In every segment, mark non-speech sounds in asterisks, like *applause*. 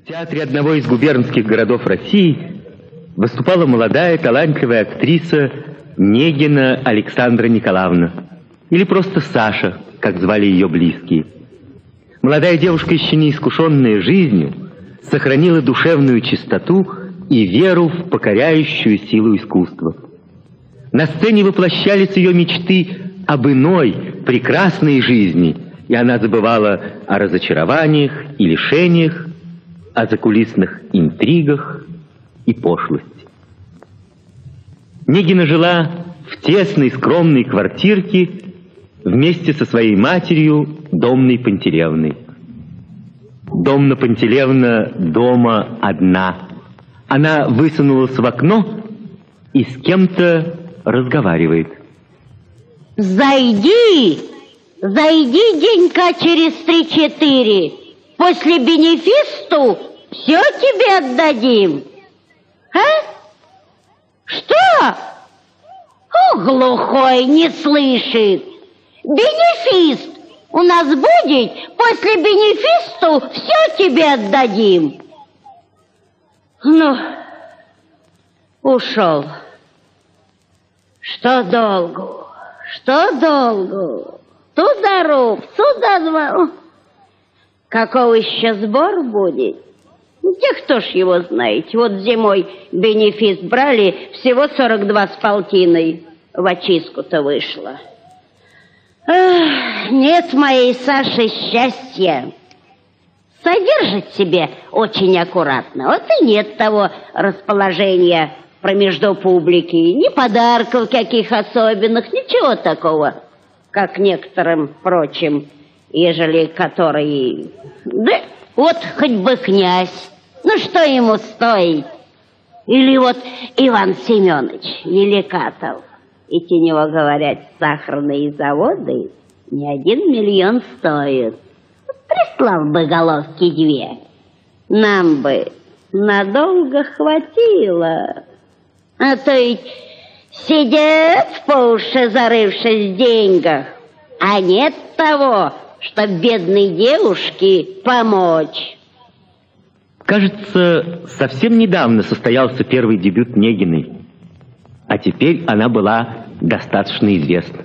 В театре одного из губернских городов России выступала молодая талантливая актриса Негина Александра Николаевна, или просто Саша, как звали ее близкие. Молодая девушка, еще не искушенная жизнью, сохранила душевную чистоту и веру в покоряющую силу искусства. На сцене воплощались ее мечты об иной, прекрасной жизни, и она забывала о разочарованиях и лишениях, о закулисных интригах и пошлости. Негина жила в тесной скромной квартирке вместе со своей матерью Домной Пантелевной. Домна Пантелевна дома одна. Она высунулась в окно и с кем-то разговаривает. Зайди, зайди денька через три-четыре. После бенефисту все тебе отдадим. А? Что? О, глухой, не слышит. Бенефист у нас будет, после бенефисту все тебе отдадим. Ну, ушел. Что долгу, что долгу. Туда руб, сюда два. Какого еще сбор будет? Да кто ж его знает. Вот зимой бенефис брали, всего 42 с полтиной. В очистку-то вышло. Эх, нет моей Саши счастья. Содержит себе очень аккуратно. Вот и нет того расположения промежду публики, ни подарков каких особенных, ничего такого, как некоторым прочим, ежели которые... Да вот хоть бы князь, ну что ему стоит? Или вот Иван Семенович Еликатов. Эти него, говорят, сахарные заводы не один миллион стоят. Прислал бы головки две. Нам бы надолго хватило. А то ведь сидят по уши, зарывшись в деньгах, а нет того, чтоб бедной девушке помочь. Кажется, совсем недавно состоялся первый дебют Негиной, а теперь она была достаточно известна.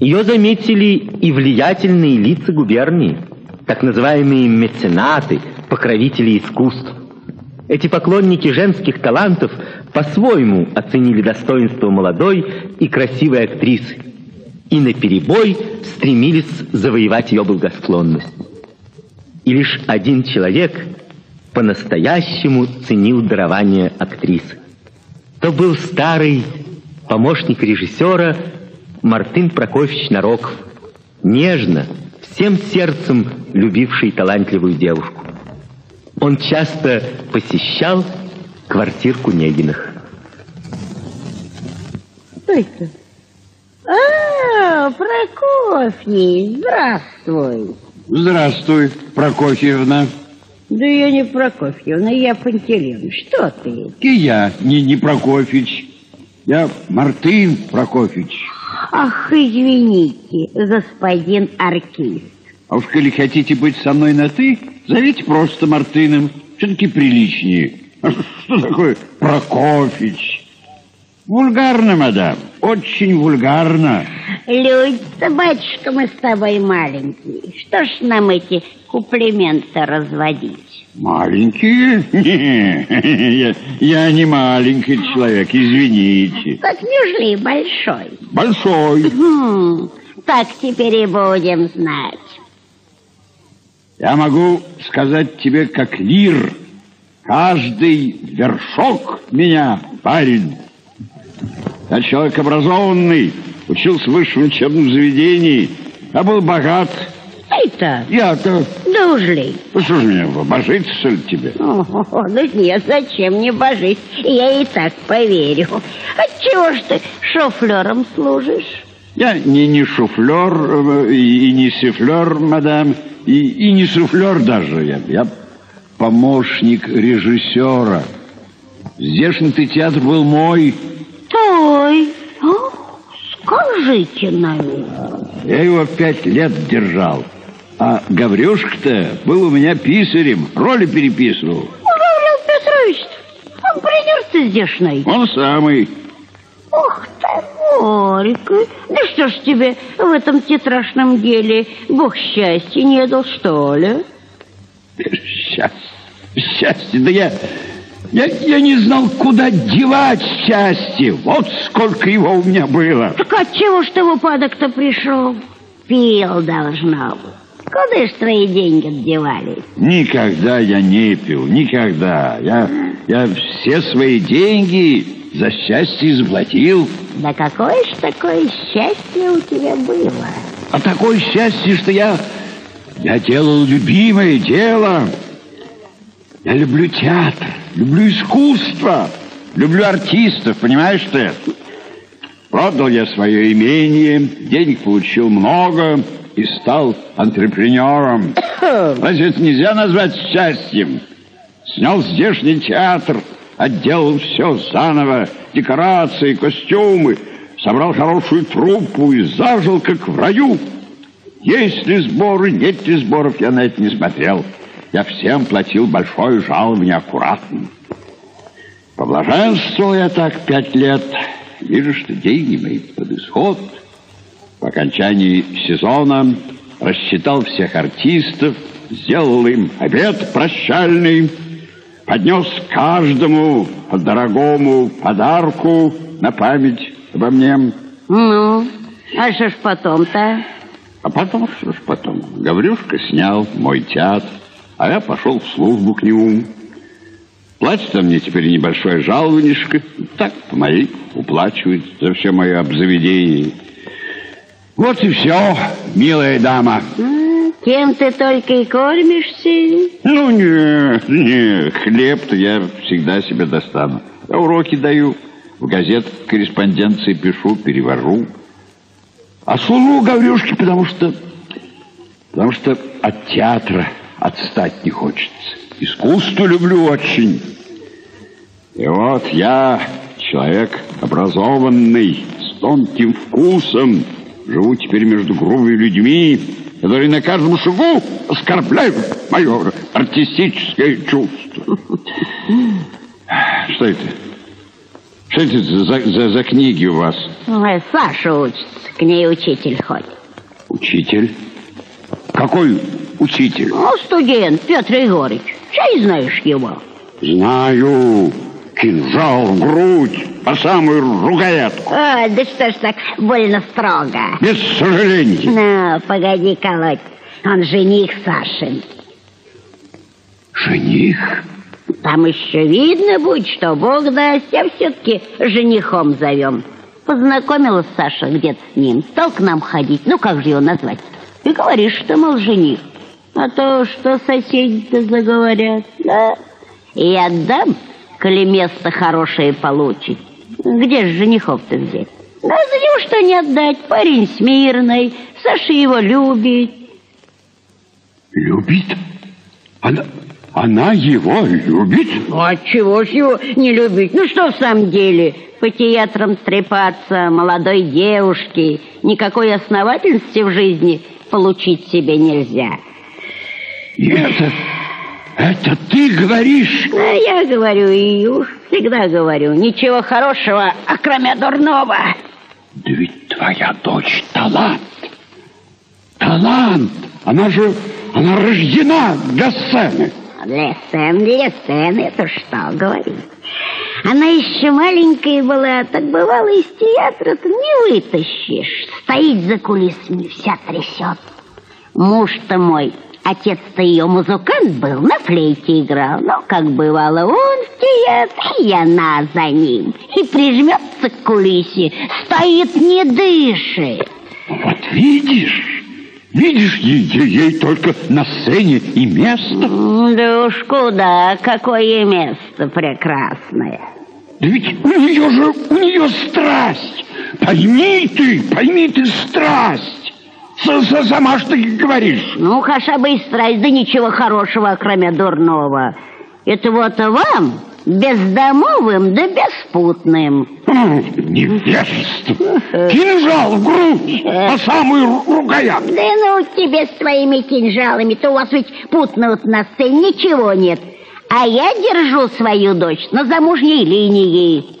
Ее заметили и влиятельные лица губернии, так называемые меценаты, покровители искусств. Эти поклонники женских талантов по-своему оценили достоинство молодой и красивой актрисы и наперебой стремились завоевать ее благосклонность. И лишь один человек по-настоящему ценил дарование актрисы. То был старый помощник режиссера Мартын Прокофьевич Нароков, нежно, всем сердцем любивший талантливую девушку. Он часто посещал квартирку Негиных. Кто это? А, Прокофьев, здравствуй. Здравствуй, Прокофьевна. Да я не Прокофьевна, я Пантелеевна. Что ты? И я не, не Прокофьевич. Я Мартын Прокофьевич. Ах, извините, господин артист. А уж коли хотите быть со мной на «ты», зовите просто Мартыном. Все-таки приличнее. А что такое Прокофьевич? Вульгарно, мадам, очень вульгарно. Люди-то, батюшка, мы с тобой маленькие. Что ж нам эти куплементы разводить? Маленькие? Не, я, я не маленький человек, извините. Так неужели большой? Большой. Хм, так теперь и будем знать. Я могу сказать тебе, как лир, каждый вершок меня, парень. Я человек образованный, учился в высшем учебном заведении, а был богат. Это? Я-то... Да уж ли. Ну что ж мне, божиться, что ли, тебе? О, ну нет, зачем мне божить? Я и так поверю. Отчего ж ты шофлером служишь? Я не, не шуфлер э, и, и не суфлер, мадам, и, и не суфлер даже. Я, я помощник режиссера. Здешний театр был мой. Твой? О, скажите, наверное. Я его пять лет держал. А Гаврюшка-то был у меня писарем, роли переписывал. Гаврил Петрович, он придерся здешний. Он самый. Ух ты, Борька, да что ж тебе в этом тетрашном деле Бог счастья не дал, что ли? Счастье, счастье, да я, я, я не знал, куда девать счастье. Вот сколько его у меня было. Так отчего ж ты в упадок-то пришел? Пил, должно быть. Куда ж твои деньги девались? Никогда я не пил, никогда. Я, я все свои деньги за счастье заплатил. Да какое ж такое счастье у тебя было? А такое счастье, что я, я делал любимое дело. Я люблю театр, люблю искусство, люблю артистов, понимаешь ты? Продал я свое имение, денег получил много и стал антрепренером. Разве это нельзя назвать счастьем? Снял здешний театр, отделал все заново, декорации, костюмы, собрал хорошую труппу и зажил, как в раю. Есть ли сборы, нет ли сборов, я на это не смотрел. Я всем платил большое жалование аккуратно. Поблаженствовал я так пять лет. Вижу, что деньги мои под исход. По окончании сезона рассчитал всех артистов, сделал им обед прощальный, поднес каждому дорогому подарку на память обо мне. Ну, а что ж потом-то? А потом, что ж потом, Гаврюшка снял мой театр, а я пошел в службу к нему. Платит он мне теперь небольшое жалованишко, так, по моей, уплачивает за все мое обзаведение. Вот и все, милая дама. Кем ты только и кормишься? Ну, нет, нет, хлеб-то я всегда себе достану. Я уроки даю, в газет корреспонденции пишу, перевожу. А служу Гаврюшке, потому что... Потому что от театра отстать не хочется. Искусство люблю очень. И вот я, человек образованный, с тонким вкусом, живу теперь между грубыми людьми, которые на каждом шагу оскорбляют мое артистическое чувство. Что это? Что это за, за, за книги у вас? Ой, Саша учится, к ней учитель ходит. Учитель? Какой учитель? Ну, студент Петр Егорыч. Чай знаешь его? Знаю. Кинжал в грудь, по самую рукоятку. Ой, да что ж так больно строго? Без сожаления. Ну, погоди колоть. Он жених Сашин. Жених? Там еще видно будет, что Бог даст, а все-таки женихом зовем. Познакомилась Саша где-то с ним, стал к нам ходить. Ну, как же его назвать? И говоришь, что, мол, жених. А то, что соседи-то заговорят, да? И отдам, коли место хорошее получит. Где же женихов-то взять? Да за него что не отдать? Парень смирный, Саша его любит. Любит? Она, она его любит? Ну, а чего ж его не любить? Ну, что в самом деле? По театрам трепаться молодой девушке никакой основательности в жизни получить себе нельзя. И это, это ты говоришь? А я говорю, и уж всегда говорю, ничего хорошего, а кроме дурного. Да ведь твоя дочь талант. Талант. Она же, она рождена для сцены. Для сцены, для сцены, это что говорить? Она еще маленькая была, так бывало из театра-то не вытащишь. Стоит за кулисами, вся трясет. Муж-то мой, отец-то ее музыкант был, на флейте играл. Но, как бывало, он в и она за ним. И прижмется к кулисе, стоит, не дышит. Вот видишь, видишь, ей, ей, ей только на сцене и место. Да уж куда, какое место прекрасное. Да ведь у нее же, у нее страсть. Пойми ты, пойми ты страсть. Сама что ты говоришь. Ну, хаша бы и страсть, да ничего хорошего, кроме дурного. Это вот вам бездомовым да беспутным. Невежество! Кинжал в грудь! По самую рукоять! Да ну тебе с твоими кинжалами-то у вас ведь путного на сцене ничего нет. А я держу свою дочь на замужней линии.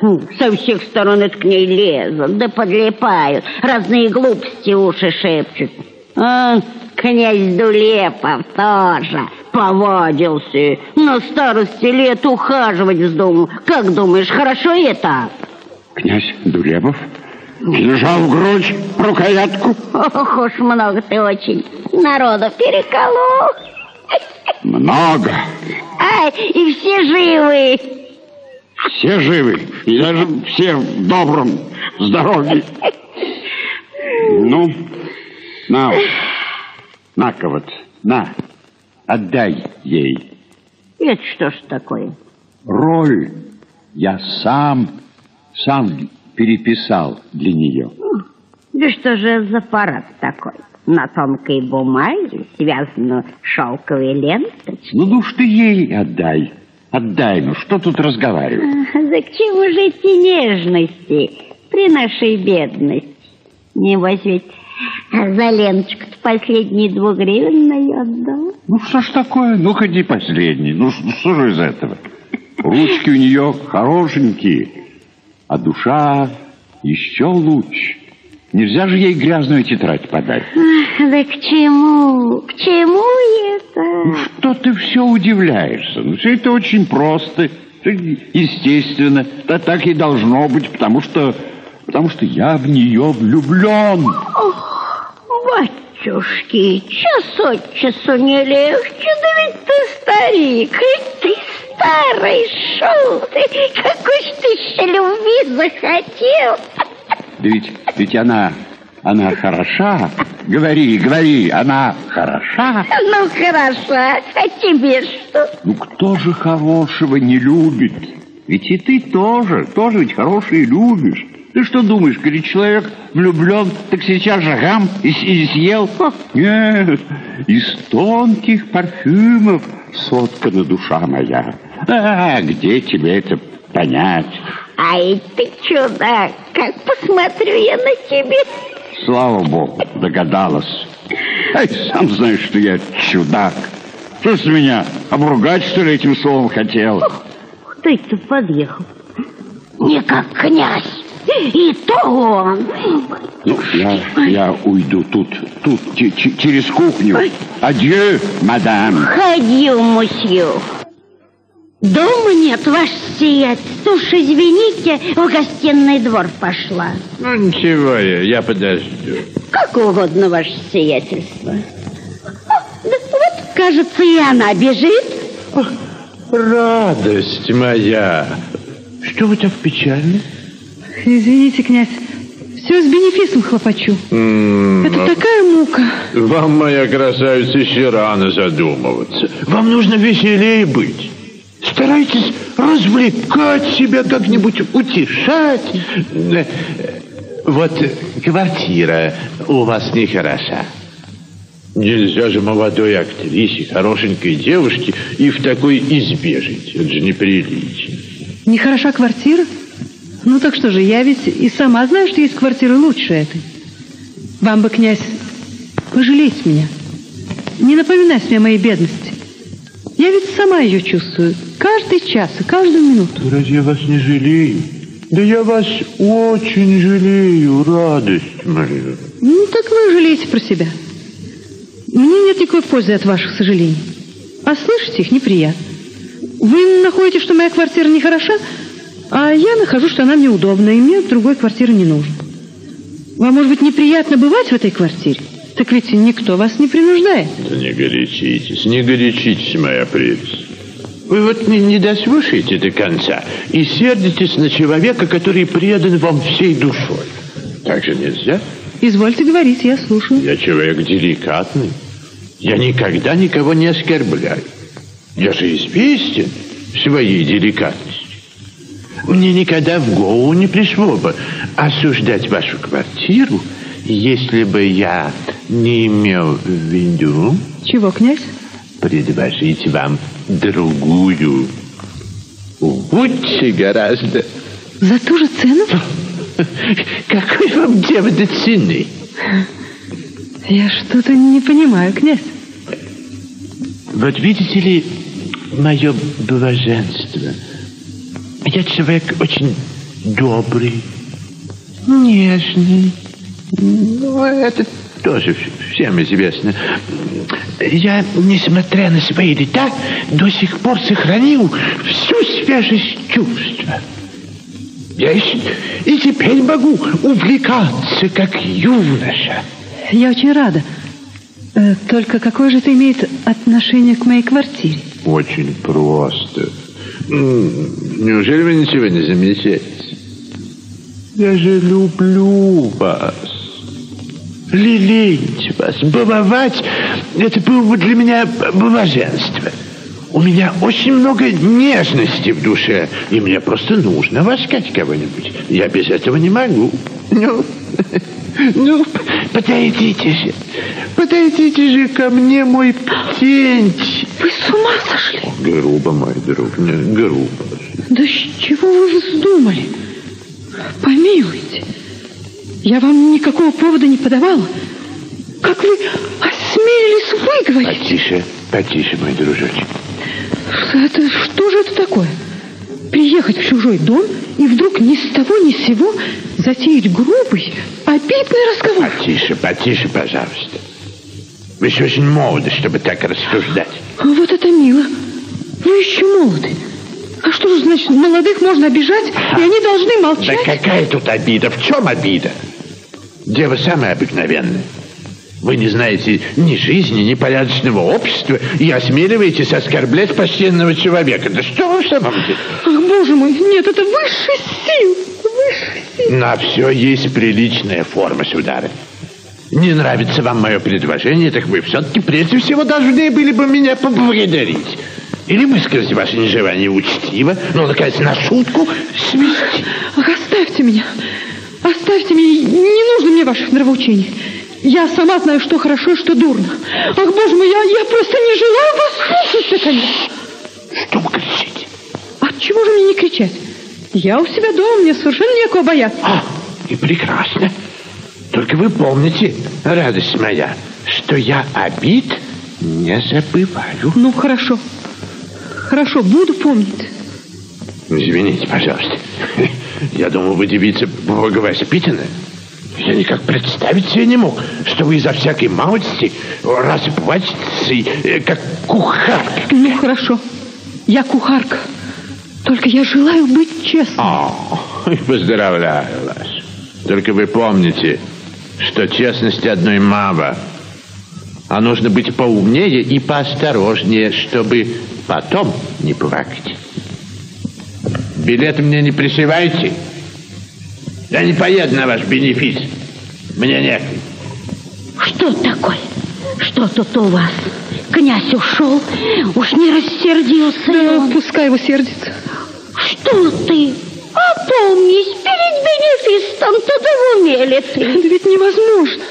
Хм, со всех сторон это к ней лезут, да подлипают, разные глупости уши шепчут. А, князь Дулепов тоже повадился. На старости лет ухаживать вздумал. Как думаешь, хорошо это? Князь Дулепов лежал в грудь рукоятку. Ох уж много ты очень народу переколол. Много. Ай, и все живы. Все живы. И даже все в добром здоровье. Ну, на, на-ка вот, на, отдай ей. Это что ж такое? Роль я сам, сам переписал для нее. Да что же за аппарат такой? На тонкой бумаге связано шелковой ленточкой. Ну, ну ты ей отдай. Отдай, ну что тут разговаривать? Да к чему же эти нежности при нашей бедности? Небось ведь за ленточку-то последние двугривенные отдал. Ну что ж такое? Ну ходи последний. Ну что же из этого? Ручки у нее хорошенькие, а душа еще лучше. Нельзя же ей грязную тетрадь подать. Ах, Да к чему? К чему Ну что ты все удивляешься? Ну все это очень просто, естественно. Да так и должно быть, потому что, потому что я в нее влюблен. Батюшки, час от часу не легче, да ведь ты старик, и ты старый шутый, какой ж ты еще любви захотел. Да ведь, ведь она, она хороша. Говори, говори, она хороша. Ну, хорошо, а тебе что? Ну кто же хорошего не любит? Ведь и ты тоже, тоже ведь хороший любишь. Ты что думаешь, говорит, человек влюблен, так сейчас же гам и, и съел? Ха, Нет, из тонких парфюмов соткана душа моя. А, где тебе это понять? Ай, ты чудак, как посмотрю я на тебя. Слава богу, догадалась. Ай, сам знаешь, что я чудак. Что ты меня обругать, что ли, этим словом хотел? Кто это подъехал? Не как князь. И то он. Ну, я, я уйду тут, тут, че- че- через кухню. Адью, мадам. Ходил, мусью. Дома нет, ваше сиятельство. Уж извините, в гостиный двор пошла. Ну, ничего, я, я подожду. Как угодно, ваше сиятельство. О, да вот, кажется, и она бежит. Радость моя! Что вы так печальны? Извините, князь, все с бенефисом хлопочу. М, Это такая мука. Вам, моя красавица, еще рано задумываться. Вам нужно веселее быть. Старайтесь развлекать себя как-нибудь, утешать. Э, Вот квартира у вас нехороша. Нельзя же молодой актрисе, хорошенькой девушке и в такой избе жить. Это же неприлично. Нехороша квартира? Ну так что же, я ведь и сама знаю, что есть квартиры лучше этой. Вам бы, князь, пожалеть меня. Не напоминать мне о моей бедности. Я ведь сама ее чувствую. Каждый час и каждую минуту. Разве я вас не жалею? Да я вас очень жалею, радость моя. Ну, так вы жалеете про себя. Мне нет никакой пользы от ваших сожалений. А слышать их неприятно. Вы находите, что моя квартира нехороша, а я нахожу, что она мне удобна, и мне другой квартиры не нужно. Вам, может быть, неприятно бывать в этой квартире? Так ведь никто вас не принуждает. Да не горячитесь, не горячитесь, моя прелесть. Вы вот не, не дослушаете до конца и сердитесь на человека, который предан вам всей душой. Так же нельзя. Извольте говорить, я слушаю. Я человек деликатный. Я никогда никого не оскорбляю. Я же известен своей деликатностью. Мне никогда в голову не пришло бы осуждать вашу квартиру, если бы я не имел в виду Чего, князь? предложить вам другую. Лучше гораздо. За ту же цену? *laughs* Какой вам дело до цены? Я что-то не понимаю, князь. Вот видите ли, мое блаженство. Я человек очень добрый, нежный. Ну, это тоже всем известно. Я, несмотря на свои лета, до сих пор сохранил всю свежесть чувства. Я и, и теперь могу увлекаться, как юноша. Я очень рада. Э, только какое же это имеет отношение к моей квартире? Очень просто. Неужели вы ничего не замечаете? Я же люблю вас. Лелеять вас, баловать, это было бы для меня блаженство. У меня очень много нежности в душе, и мне просто нужно ласкать кого-нибудь. Я без этого не могу. Ну, *laughs* ну, подойдите же, подойдите же ко мне, мой птенч. Вы с ума сошли? Грубо, мой друг, не, грубо. Да с чего вы вздумали? Помилуйте, я вам никакого повода не подавала. Как вы осмелились выговорить? Потише, потише, мой дружочек. Это, что же это такое? Приехать в чужой дом и вдруг ни с того ни с сего затеять грубый, обидный разговор. Потише, потише, пожалуйста. Вы еще очень молоды, чтобы так рассуждать. А вот это мило. Вы еще молоды. А что же значит, молодых можно обижать, и они должны молчать? Да какая тут обида? В чем обида? Дело самое обыкновенное. Вы не знаете ни жизни, ни порядочного общества и осмеливаетесь оскорблять почтенного человека. Да что вы в самом деле? Ах, боже мой, нет, это высший сил, высший сил. На все есть приличная форма, сударыня. Не нравится вам мое предложение, так вы все-таки прежде всего должны были бы меня поблагодарить. Или высказать ваше нежелание учтиво, но, наконец, на шутку свести. Ах, оставьте меня. Оставьте меня. Не нужно мне ваших нравоучений. Я сама знаю, что хорошо и что дурно. Ах, боже мой, я, я просто не желаю вас слушать, наконец. Что вы кричите? От чего же мне не кричать? Я у себя дома, мне совершенно некого бояться. А, и прекрасно. Только вы помните, радость моя, что я обид не забываю. Ну, хорошо. Хорошо, буду помнить. Извините, пожалуйста. Я думал, вы девица благовоспитанная. Я никак представить себе не мог, что вы из-за всякой малости расплачетесь, э, как кухарка. Ну, хорошо. Я кухарка. Только я желаю быть честной. О, поздравляю вас. Только вы помните, что честности одной мало. А нужно быть поумнее и поосторожнее, чтобы потом не плакать. Билет мне не пришивайте. Я не поеду на ваш бенефис. Мне нет. Что такое? Что тут у вас? Князь ушел, уж не рассердился Да, он? пускай его сердится. Что ты? Опомнись, перед бенефистом-то да в уме ли ты? Да ведь невозможно.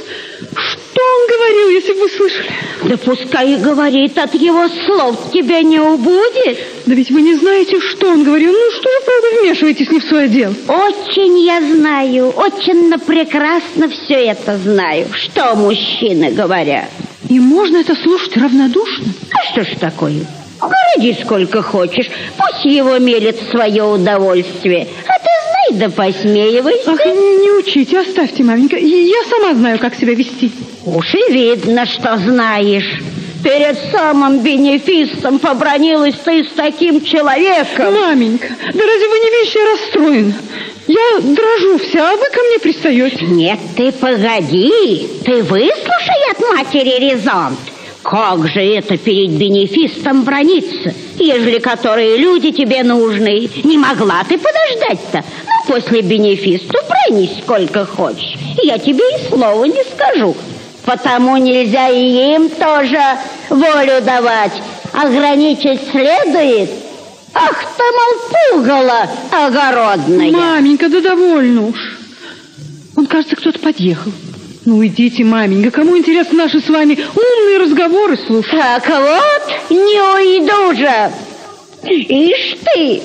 Что он говорил, если бы вы слышали? Да пускай и говорит, от его слов тебя не убудет. Да ведь вы не знаете, что он говорил. Ну, что же, правда, вмешиваетесь не в свое дело? Очень я знаю, очень прекрасно все это знаю, что мужчины говорят. И можно это слушать равнодушно? А что ж такое? Городи сколько хочешь, пусть его мерит в свое удовольствие. А да посмеивайся. Ах, не учите, оставьте, маменька. Я сама знаю, как себя вести. Уж и видно, что знаешь. Перед самым бенефистом побронилась ты с таким человеком. Маменька, да разве вы не видите, я расстроена? Я дрожу вся, а вы ко мне пристаете. Нет, ты погоди, ты выслушай от матери резон. Как же это перед бенефистом брониться, ежели которые люди тебе нужны? Не могла ты подождать-то? Ну, после бенефисту бронись сколько хочешь. Я тебе и слова не скажу. Потому нельзя и им тоже волю давать. Ограничить следует. Ах ты, мол, пугало огородное. Маменька, да довольно уж. Он, кажется, кто-то подъехал. Ну, идите, маменька, кому интересны наши с вами умные разговоры слушать? Так вот, не уйду же. Ишь ты,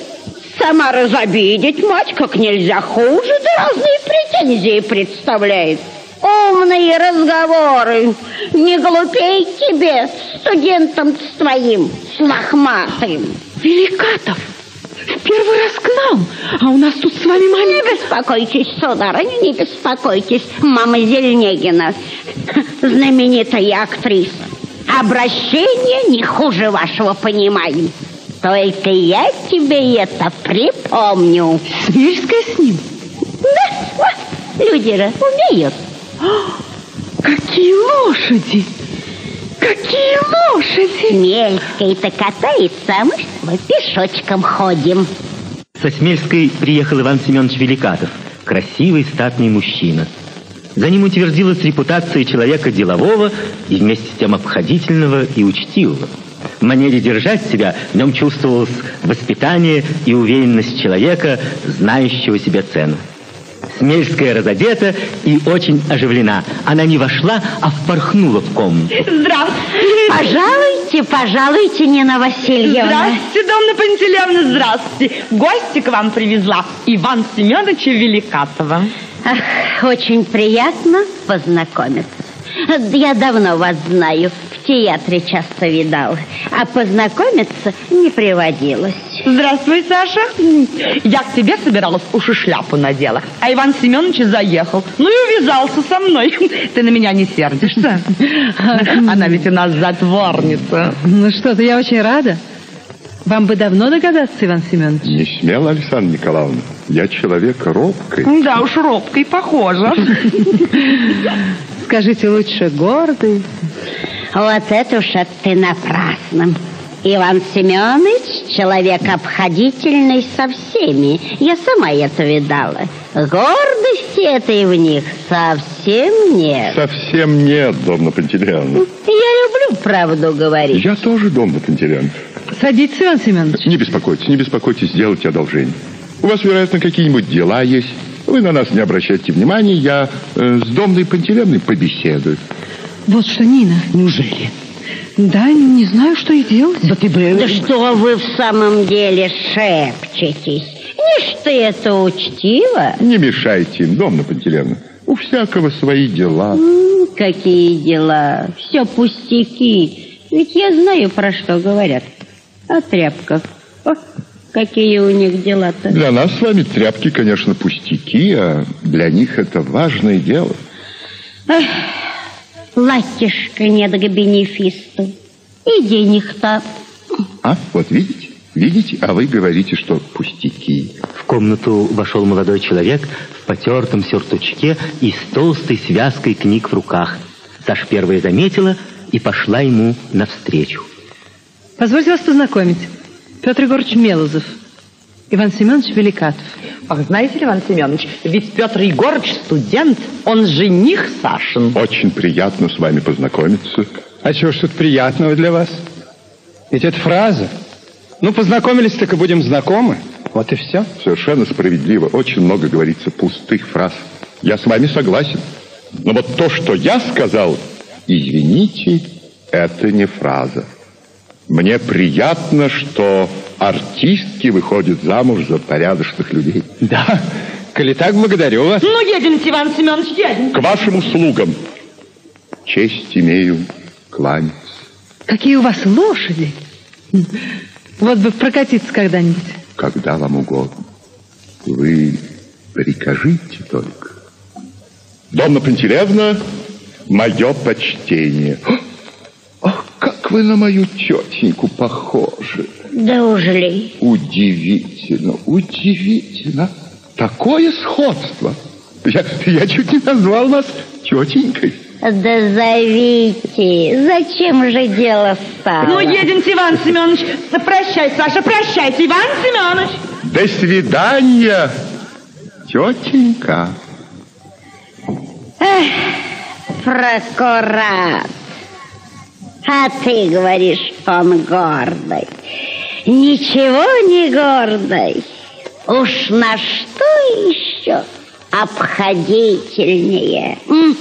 сама разобидеть мать как нельзя хуже, да разные претензии представляет. Умные разговоры. Не глупей тебе, студентом с твоим, с лохматым. Великатов! В первый раз к нам, а у нас тут с вами Не маленькая... беспокойтесь, сударыня, не беспокойтесь. Мама Зельнегина, знаменитая актриса. Обращение не хуже вашего понимания. Только я тебе это припомню. Свирская с ним? Да, вот, люди же умеют. Какие лошади! Какие лошади! Смельской-то катается, а мы с тобой пешочком ходим. Со Смельской приехал Иван Семенович Великатов, красивый статный мужчина. За ним утвердилась репутация человека делового и вместе с тем обходительного и учтивого. В манере держать себя в нем чувствовалось воспитание и уверенность человека, знающего себе цену. Смельская разодета и очень оживлена. Она не вошла, а впорхнула в комнату. Здравствуйте. Пожалуйте, пожалуйте, Нина Васильевна. Здравствуйте, Домна Пантелеевна, здравствуйте. Гости к вам привезла. Иван Семеновича Великатова. Ах, очень приятно познакомиться. Я давно вас знаю, в театре часто видал, а познакомиться не приводилось. Здравствуй, Саша. Я к тебе собиралась, уж и шляпу надела. А Иван Семенович заехал. Ну и увязался со мной. *laughs* Ты на меня не сердишься? *laughs* Она ведь у нас затворница. Ну что-то, я очень рада. Вам бы давно догадаться, Иван Семенович. Не смело, Александра Николаевна. Я человек робкий. Да уж, робкой похожа. *laughs* Скажите лучше гордый. Вот это уж это ты напрасно. Иван Семенович человек обходительный со всеми. Я сама это видала. Гордости этой в них совсем нет. Совсем нет, Домна Пантелеевна. Я люблю правду говорить. Я тоже Домна Пантелеевна. Садитесь, Иван Семенович. Не беспокойтесь, не беспокойтесь, сделайте одолжение. У вас, вероятно, какие-нибудь дела есть. Вы на нас не обращайте внимания, я э, с Домной Пантелеевной побеседую. Вот что, Нина. Неужели? Да, не знаю, что и делать. Да ты бы... Да что вы в самом деле шепчетесь? Не что это учтиво. Не мешайте им, Домна Пантелеевна. У всякого свои дела. М, Какие дела? Все пустяки. Ведь я знаю, про что говорят. О тряпках. О, какие у них дела-то. Для нас с вами тряпки, конечно, пустяки, а для них это важное дело. Платьишка нет к бенефисту. И денег-то. А, вот видите? Видите? А вы говорите, что пустяки. В комнату вошел молодой человек в потертом сюртучке и с толстой связкой книг в руках. Саша первая заметила и пошла ему навстречу. Позвольте вас познакомить. Петр Егорович Мелозов. Иван Семенович Великатов. Ах, знаете ли, Иван Семенович, ведь Петр Егорович студент, он жених Сашин. Очень приятно с вами познакомиться. А чего ж тут приятного для вас? Ведь это фраза. Ну, познакомились, так и будем знакомы. Вот и все. Совершенно справедливо. Очень много говорится пустых фраз. Я с вами согласен. Но вот то, что я сказал, извините, это не фраза. Мне приятно, что артистки выходят замуж за порядочных людей. Да, коли так, благодарю вас. Ну, едемте, Иван Семенович, едем. К вашим услугам. Честь имею кланяться. Какие у вас лошади. Вот бы прокатиться когда-нибудь. Когда вам угодно. Вы прикажите только. Донна Пантелеевна, мое почтение. Ах, как вы на мою тетеньку похожи. Да уж ли. Удивительно, удивительно. Такое сходство. Я, я чуть не назвал вас тетенькой. Да зовите. Зачем же дело стало? Ну, едемте, Иван Семенович. Да Прощай, Саша, прощайте, Иван Семенович. До свидания, тетенька. Прокурат. А ты говоришь, он гордый. Ничего не гордый. Уж на что еще обходительнее. М?